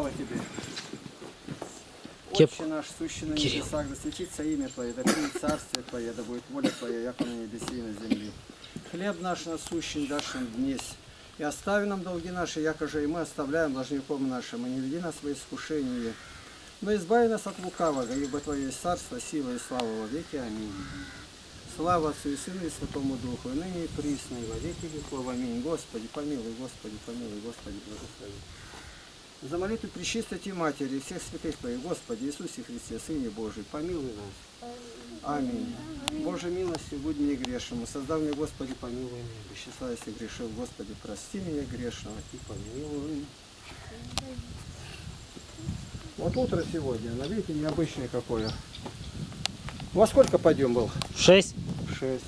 слава Тебе. Кеп- Отче наш, сущий на небесах, да светится имя Твое, да придет царствие Твое, да будет воля Твоя, яко на небесе и на земле. Хлеб наш насущный дашь нам днесь, и остави нам долги наши, яко же и мы оставляем должником нашим, и не веди нас во искушение, но избави нас от лукавого, ибо Твое есть царство, сила и слава во веки. Аминь. Слава Отцу и Сыну и Святому Духу, и ныне и присно, и во веки веков. Аминь. Господи, помилуй, Господи, помилуй, Господи, благослови. За молитву Пречистой Матери всех святых Твоих, Господи Иисусе Христе, Сыне Божий, помилуй нас. Аминь. Боже милостью, будь мне грешному. Создав мне, Господи, помилуй меня. Бесчисла, если грешил, Господи, прости меня грешного и помилуй. Вот утро сегодня, оно, видите, необычное какое. Во сколько подъем был? Шесть. Шесть.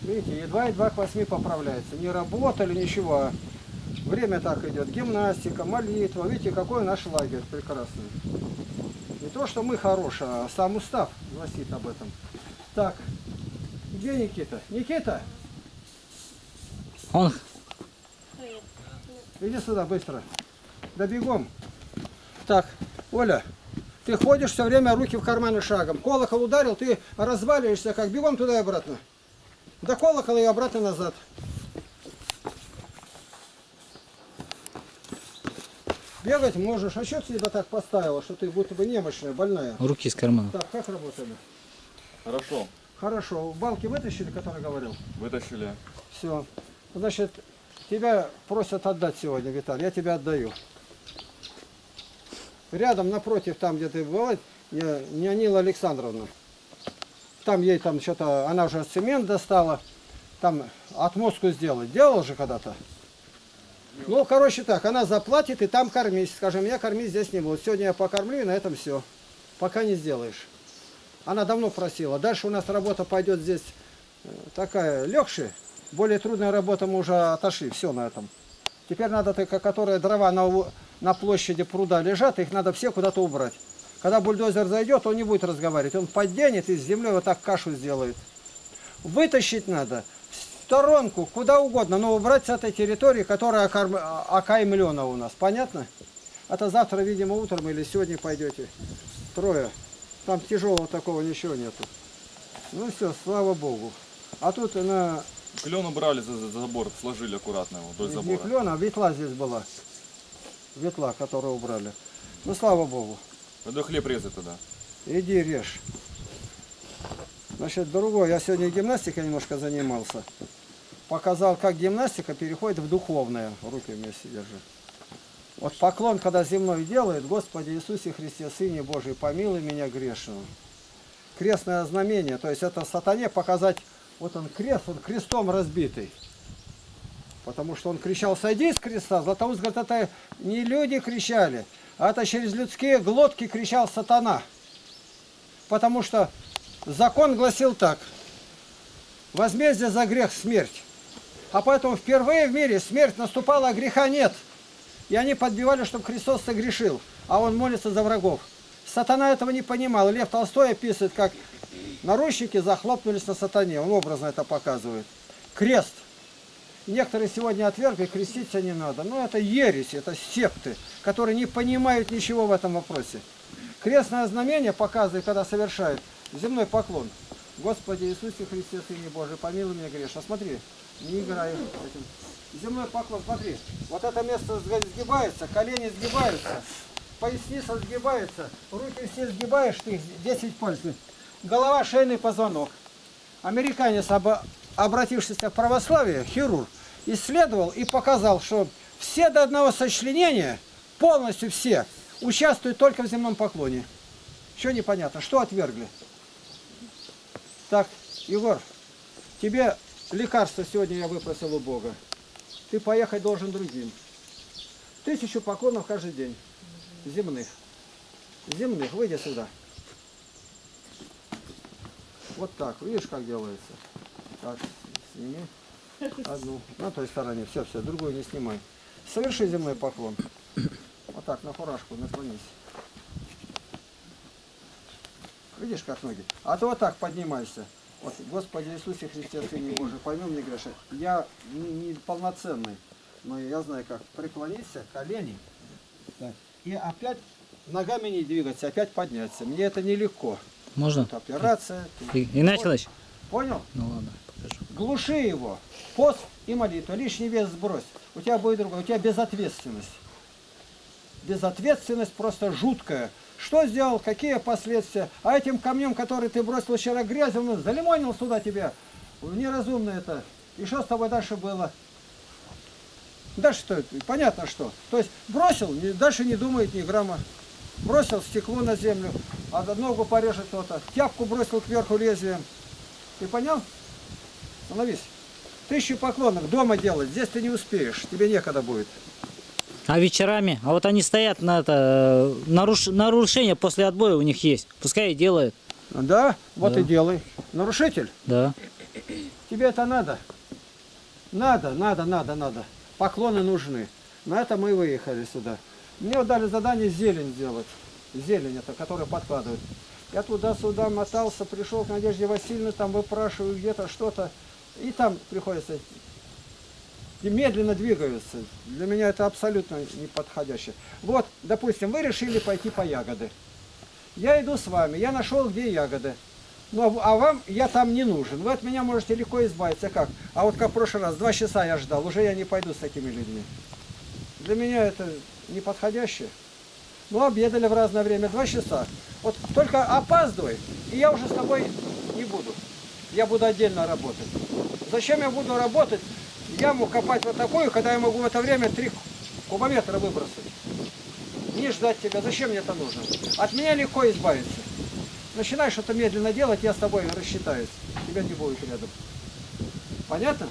Видите, едва-едва к восьми поправляется. Не работали, ничего. Время так идет. Гимнастика, молитва. Видите, какой наш лагерь прекрасный. Не то, что мы хорошие, а сам устав гласит об этом. Так, где Никита? Никита, Он иди сюда быстро. Да бегом. Так, Оля, ты ходишь все время руки в карманы шагом. Колокол ударил, ты разваливаешься как бегом туда и обратно. До колокола и обратно назад. Бегать можешь. А что ты себя так поставила, что ты будто бы немощная, больная? руки из кармана. Так, как работали? Хорошо, Хорошо. Балки вытащили, который говорил? вытащили. Все. Значит, тебя просят отдать сегодня, Виталий. Я тебя отдаю. Рядом, напротив, там, где ты была, Нянила Александровна. Там ей там что-то, она уже цемент достала, там отмостку сделать. Делал же когда-то? Ну, короче так, она заплатит и там кормись. Скажем, я кормить здесь не буду. Сегодня я покормлю и на этом все. Пока не сделаешь. Она давно просила. Дальше у нас работа пойдет здесь э, такая легче. Более трудная работа мы уже отошли. Все на этом. Теперь надо только, которые дрова на, на площади пруда лежат, их надо все куда-то убрать. Когда бульдозер зайдет, он не будет разговаривать. Он подденет и с землей вот так кашу сделает. Вытащить надо сторонку, куда угодно, но убрать с этой территории, которая окарм- а- окаймлена у нас. Понятно? Это завтра, видимо, утром или сегодня пойдете. Трое. Там тяжелого такого ничего нету. Ну все, слава Богу. А тут на Клен убрали за, за забор, сложили аккуратно его вдоль не забора. клен, а ветла здесь была. Ветла, которую убрали. Ну слава Богу. Надо хлеб резать тогда. Иди режь. Значит, другое. Я сегодня гимнастикой немножко занимался. Показал, как гимнастика переходит в духовное. Руки вместе держи. Вот поклон, когда земной делает, Господи Иисусе Христе, Сыне Божий, помилуй меня грешного. Крестное знамение, то есть это сатане показать, вот он крест, он крестом разбитый. Потому что он кричал, сойди с креста. Златоуст говорит, это не люди кричали, а это через людские глотки кричал сатана. Потому что закон гласил так. Возмездие за грех – смерть. А поэтому впервые в мире смерть наступала, а греха нет. И они подбивали, чтобы Христос согрешил, а он молится за врагов. Сатана этого не понимал. Лев Толстой описывает, как наручники захлопнулись на сатане. Он образно это показывает. Крест. Некоторые сегодня отвергли, креститься не надо. Но это ересь, это секты, которые не понимают ничего в этом вопросе. Крестное знамение показывает, когда совершают земной поклон. Господи Иисусе Христе, Сыне Божий, помилуй меня грешно. Смотри, не играю. Земной поклон, смотри. Вот это место сгибается, колени сгибаются, поясница сгибается, руки все сгибаешь, ты 10 пальцев. Голова, шейный позвонок. Американец, обо- обратившийся в православие, хирург, исследовал и показал, что все до одного сочленения, полностью все, участвуют только в земном поклоне. Что непонятно? Что отвергли? Так, Егор, тебе лекарство сегодня я выпросил у Бога. Ты поехать должен другим. Тысячу поклонов каждый день. Земных. Земных. Выйди сюда. Вот так. Видишь, как делается? Так, сними. Одну. На той стороне. Все, все. Другую не снимай. Соверши земной поклон. Вот так, на фуражку, наклонись. Видишь, как ноги? А то вот так поднимайся. Вот, Господи Иисусе Христе, Сыне Божий, пойми мне грешен. Я не, не полноценный, но я знаю как. Преклониться, колени. Так. и опять ногами не двигаться, опять подняться. Мне это нелегко. Можно? Тут операция. И- Игнатий Николаевич? Понял? Ну ладно, покажу. Глуши его. Пост и молитва. Лишний вес сбрось. У тебя будет другое. У тебя безответственность. Безответственность просто жуткая. Что сделал, какие последствия? А этим камнем, который ты бросил вчера грязью, он залимонил сюда тебя. Неразумно это. И что с тобой дальше было? Дальше что? Понятно что. То есть бросил, дальше не думает ни грамма. Бросил стекло на землю, а за ногу порежет кто-то. Тяпку бросил кверху лезвием. Ты понял? Становись. Тысячу поклонок дома делать, здесь ты не успеешь, тебе некогда будет. А вечерами? А вот они стоят на это, э, наруш... нарушение после отбоя у них есть. Пускай и делают. Да, вот Да. и делай. Нарушитель, Да. тебе это надо. Надо, надо, надо, надо. Поклоны нужны. На это мы и выехали сюда. Мне вот дали задание зелень сделать. Зелень это, которая подкладывают. Я туда-сюда мотался, пришел к Надежде Васильевне, там выпрашиваю где-то что-то. И там приходится и медленно двигаются. Для меня это абсолютно неподходящее. Вот, допустим, вы решили пойти по ягоды. Я иду с вами, я нашел, где ягоды. Ну, а вам я там не нужен. Вы от меня можете легко избавиться. Как? А вот как в прошлый раз, два часа я ждал, уже я не пойду с такими людьми. Для меня это неподходящее. Ну, обедали в разное время, два часа. Вот только опаздывай, и я уже с тобой не буду. Я буду отдельно работать. Зачем я буду работать, яму копать вот такую, когда я могу в это время три кубометра выбросить? Не ждать тебя, зачем мне это нужно? От меня легко избавиться. Начинай что-то медленно делать, я с тобой рассчитаюсь. Тебя не будет рядом. Понятно?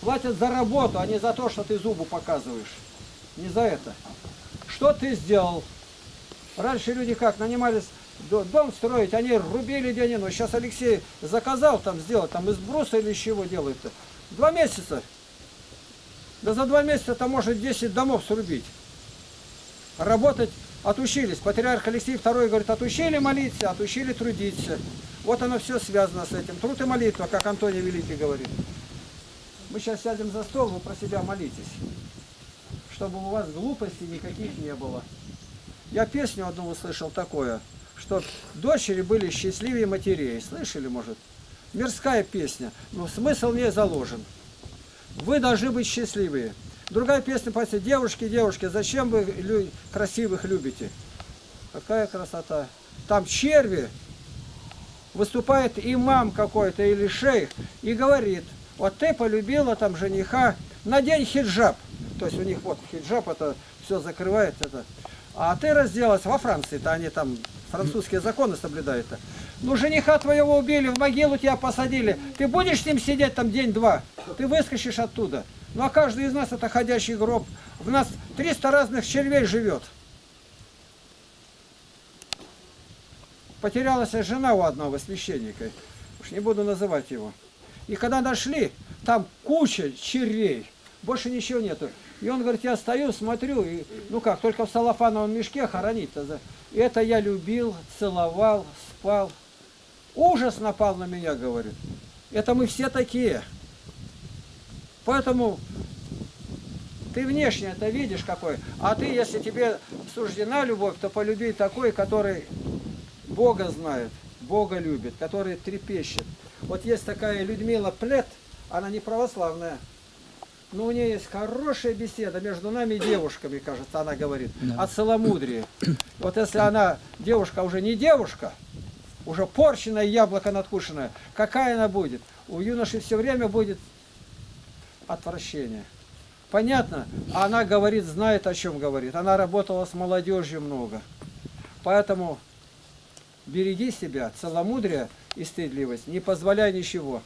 Платят за работу, а не за то, что ты зубу показываешь. Не за это. Что ты сделал? Раньше люди как, нанимались до- дом строить, они рубили день и ночь. Сейчас Алексей заказал там сделать, там из бруса или из чего делает-то. Два месяца. Да за два месяца там может 10 домов срубить. Работать отучились. Патриарх Алексей II говорит, отучили молиться, отучили трудиться. Вот оно все связано с этим. Труд и молитва, как Антоний Великий говорит. Мы сейчас сядем за стол, вы про себя молитесь. Чтобы у вас глупостей никаких не было. Я песню одну услышал такое, что дочери были счастливее матерей. Слышали, может? Мирская песня, но смысл в ней заложен. Вы должны быть счастливые. Другая песня, пойти, девушки, девушки, зачем вы лю- красивых любите? Какая красота. Там черви, выступает имам какой-то или шейх и говорит, вот ты полюбила там жениха, надень хиджаб. То есть у них вот хиджаб это все закрывает это. А ты разделась во Франции-то, они там французские законы соблюдают. Ну, жениха твоего убили, в могилу тебя посадили. Ты будешь с ним сидеть там день-два? Ты выскочишь оттуда. Ну, а каждый из нас это ходящий гроб. В нас 300 разных червей живет. Потерялась жена у одного священника. Уж не буду называть его. И когда нашли, там куча червей. Больше ничего нету. И он говорит, я стою, смотрю, и, ну как, только в салофановом мешке хоронить-то. И это я любил, целовал, спал. Ужас напал на меня, говорит. Это мы все такие. Поэтому ты внешне это видишь какой. А ты, если тебе суждена любовь, то полюби такой, который Бога знает, Бога любит, который трепещет. Вот есть такая Людмила Плет, она не православная, но у нее есть хорошая беседа между нами девушками, кажется, она говорит, Да. о целомудрии. Вот если она, девушка уже не девушка, уже порченное яблоко надкушенное, какая она будет? У юноши все время будет отвращение. Понятно? Она говорит, знает, о чем говорит. Она работала с молодежью много. Поэтому береги себя, целомудрие и стыдливость. Не позволяй ничего.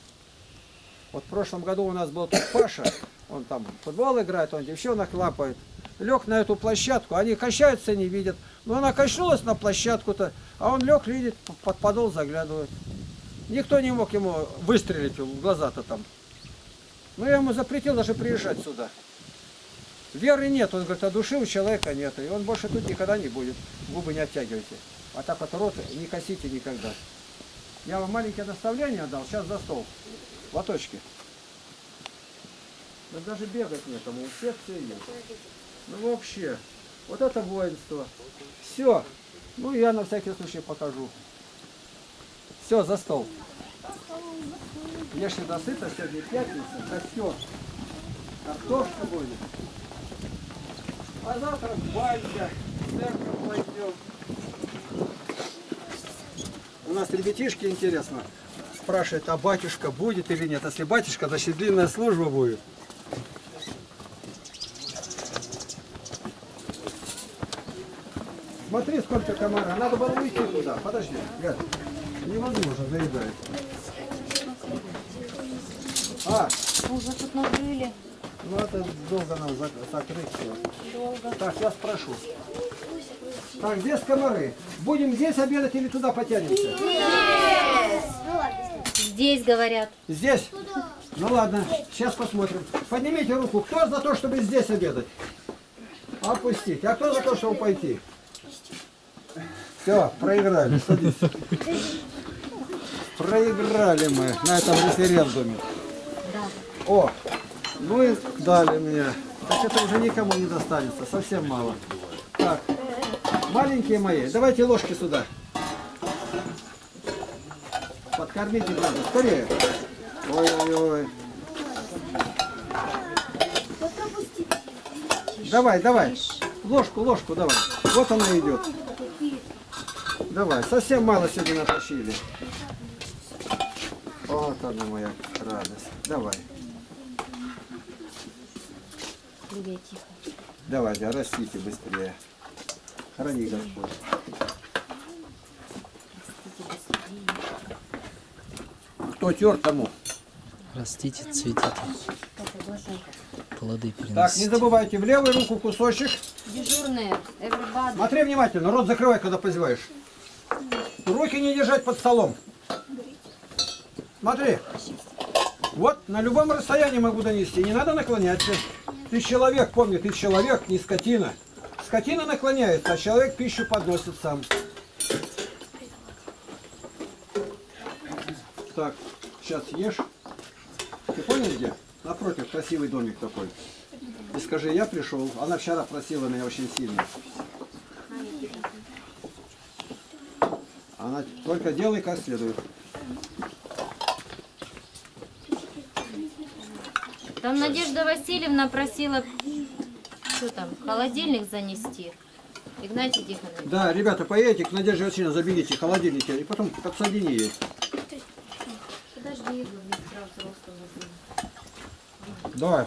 Вот в прошлом году у нас был тут Паша, он там футбол играет, он девчонок лапает. Лег на эту площадку, они качаются, не видят. Но она качнулась на площадку-то, а он лег, видит, под подол заглядывает. Никто не мог ему выстрелить в глаза-то там. Ну, я ему запретил даже приезжать сюда. Веры нет, он говорит, а души у человека нет, и он больше тут никогда не будет. Губы не оттягивайте. А так вот рот не косите никогда. Я вам маленькое наставление дал, сейчас за стол. Лоточки. Да даже бегать некому, у всех все есть. Ну вообще, Вот это воинство. Все. Ну, я на всякий случай покажу. Все, за стол. Ешьте досыта, сегодня пятница, костер. Картошка будет. А завтра в церковь пойдем. У нас ребятишки, интересно, спрашивают, а батюшка будет или нет. Если батюшка, значит длинная служба будет. Смотри, сколько комара. Надо было уйти туда. Подожди, Гад. Невозможно, заедает. А, Уже тут накрыли. ну это долго нам зак- закрыть все. Долго. Так, я спрошу. Так, здесь комары. Будем здесь обедать или туда потянемся? Здесь говорят. Здесь? Ну ладно, сейчас посмотрим. Поднимите руку. Кто за то, чтобы здесь обедать? Опустить. А кто за то, чтобы пойти? Все, проиграли. Садись. Проиграли мы на этом референдуме. О, ну и дали мне. Так это уже никому не достанется, совсем мало. Так, маленькие мои, давайте ложки сюда. Подкормите надо, скорее. Ой-ой-ой. Давай, давай. Ложку, ложку, давай. Вот она идет. Давай, совсем мало сегодня натащили. Вот она моя радость. Давай. Тихо. Давайте, растите быстрее. Храни Господь. Кто тер тому? Растите, цветите, плоды Так, не приносите. забывайте, в левую руку кусочек. Дежурные. Everybody. Смотри внимательно, рот закрывай, когда позеваешь. Руки не держать под столом. Смотри. Вот, на любом расстоянии могу донести. Не надо наклоняться. Ты человек, помни, ты человек, не скотина. Скотина наклоняется, а человек пищу подносит сам. Так, сейчас ешь. Ты понял где? Напротив, красивый домик такой. И скажи, я пришел. Она вчера просила меня очень сильно. Она только делай как следует. Там Надежда Васильевна просила, что там, холодильник занести. Игнатий Тихонович. Да, ребята, поедете к Надежде Васильевне, заберите холодильники, и потом подсадини ей. Подожди. Давай.